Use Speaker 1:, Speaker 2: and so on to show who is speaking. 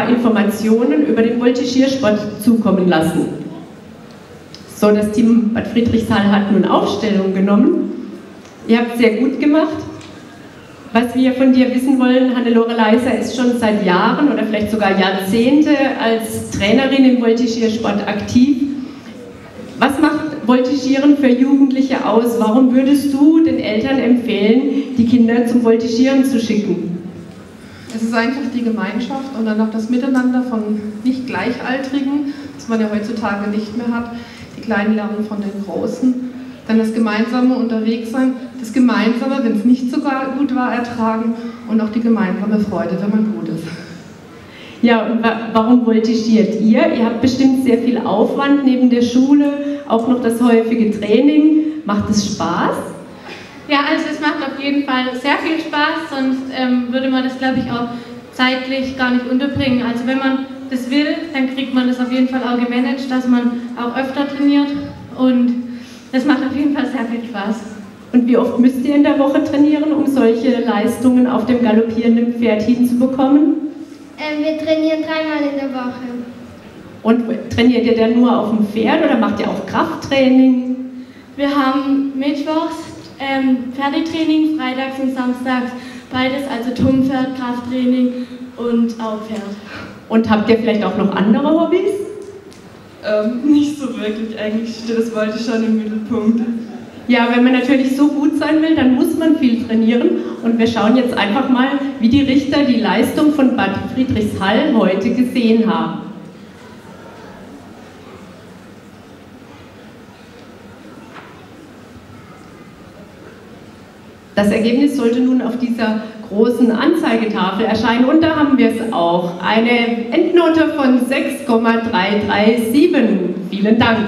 Speaker 1: Informationen über den Voltigiersport zukommen lassen. So, das Team Bad Friedrichshall hat nun Aufstellung genommen. Ihr habt sehr gut gemacht. Was wir von dir wissen wollen, Hannelore Leiser ist schon seit Jahren oder vielleicht sogar Jahrzehnte als Trainerin im Voltigiersport aktiv. Was macht Voltigieren für Jugendliche aus? Warum würdest du den Eltern empfehlen, die Kinder zum Voltigieren zu schicken?
Speaker 2: Es ist einfach die Gemeinschaft und dann auch das Miteinander von nicht Gleichaltrigen, das man ja heutzutage nicht mehr hat. Die Kleinen lernen von den Großen. Dann das gemeinsame Unterwegssein, das gemeinsame, wenn es nicht so gut war, ertragen und auch die gemeinsame Freude, wenn man gut ist.
Speaker 1: Ja, und wa warum voltigiert ihr? Ihr habt bestimmt sehr viel Aufwand neben der Schule, auch noch das häufige Training. Macht es Spaß?
Speaker 3: Ja, also es macht auf jeden Fall sehr viel Spaß, sonst ähm, würde man das, glaube ich, auch zeitlich gar nicht unterbringen. Also wenn man das will, dann kriegt man das auf jeden Fall auch gemanagt, dass man auch öfter trainiert und das macht auf jeden Fall sehr viel Spaß.
Speaker 1: Und wie oft müsst ihr in der Woche trainieren, um solche Leistungen auf dem galoppierenden Pferd hinzubekommen?
Speaker 4: Ähm, wir trainieren dreimal in der Woche.
Speaker 1: Und trainiert ihr dann nur auf dem Pferd oder macht ihr auch Krafttraining?
Speaker 3: Wir haben Mittwochs ähm, Pferdetraining, freitags und samstags beides, also Turmpferd, Krafttraining und auch Pferd.
Speaker 1: Und habt ihr vielleicht auch noch andere Hobbys?
Speaker 5: Ähm, nicht so wirklich, eigentlich steht das wollte schon im Mittelpunkt.
Speaker 1: Ja, wenn man natürlich so gut sein will, dann muss man viel trainieren. Und wir schauen jetzt einfach mal, wie die Richter die Leistung von Bad Friedrichshall heute gesehen haben. Das Ergebnis sollte nun auf dieser großen Anzeigetafel erscheinen und da haben wir es auch. Eine Endnote von 6,337. Vielen Dank.